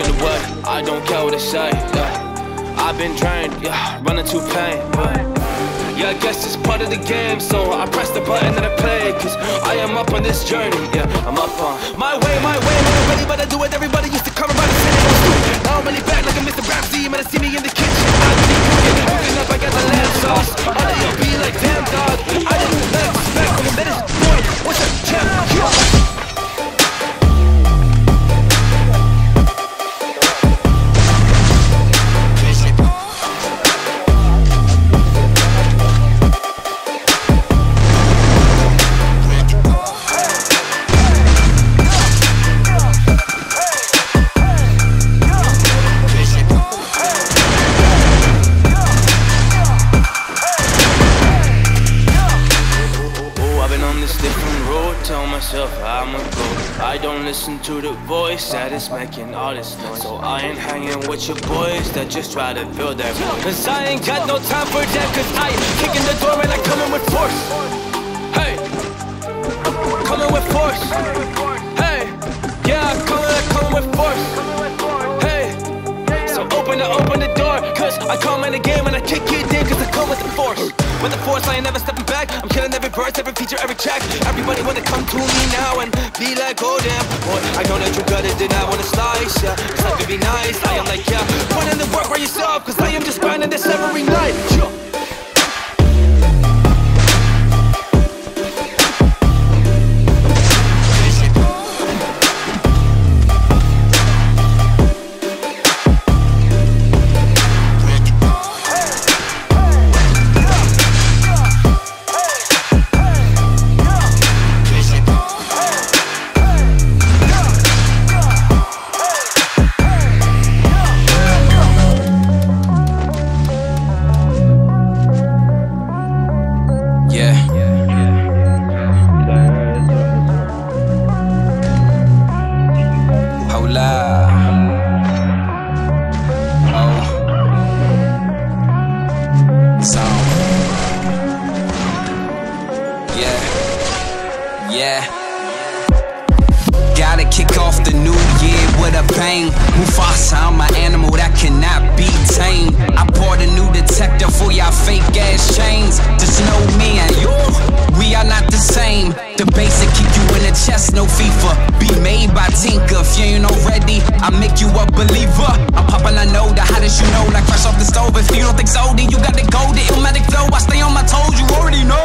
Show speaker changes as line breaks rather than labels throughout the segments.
The wood, I don't care what they say. Yeah. I've been drained, yeah, running to pain. Yeah. I guess it's part of the game, so I press the button and I play. Cause I am up on this journey, yeah, I'm up on my way, my way, man. Ready, but I myself I'ma. I don't listen to the voice that is making all this noise. So I ain't hanging with your boys that just try to build that. Cause I ain't got no time for that, cause I kicking the door and I coming with force. Hey, coming with force. Hey, yeah, I'm coming, I'm coming with force. Hey, so open the, open the door, cause I come in the game and I kick it in, cause I come with the force. With the force, I ain't never stepping back. I'm killing every verse, every feature, every track. Everybody wanna come to me now and be like, oh damn, boy, I know that you got it, then I wanna slice, yeah. Yeah.
Gotta kick off the new year with a bang. Mufasa, I'm an animal that cannot be tamed. I bought a new detector for y'all fake ass chains. Just know me and you, we are not the same. The basic keep you in the chest, no FIFA. Be made by Tenka. If you ain't already, I make you a believer. I'm popping, I know the hottest you know, like fresh off the stove. If you don't think so, then you got to go. The illmatic flow, I stay on my toes, you already know.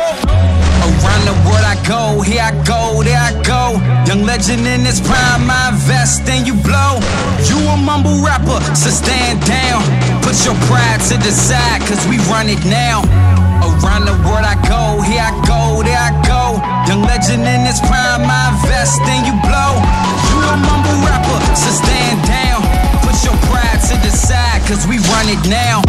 Around the world I go, here I go, there I go. Young legend in this prime, I invest and you blow. You a mumble rapper, so stand down. Put your pride to the side, cause we run it now. Around the world I go, here I go, there I go. Young legend in this prime, I invest and you blow. You a mumble rapper, so stand down. Put your pride to the side, cause we run it now.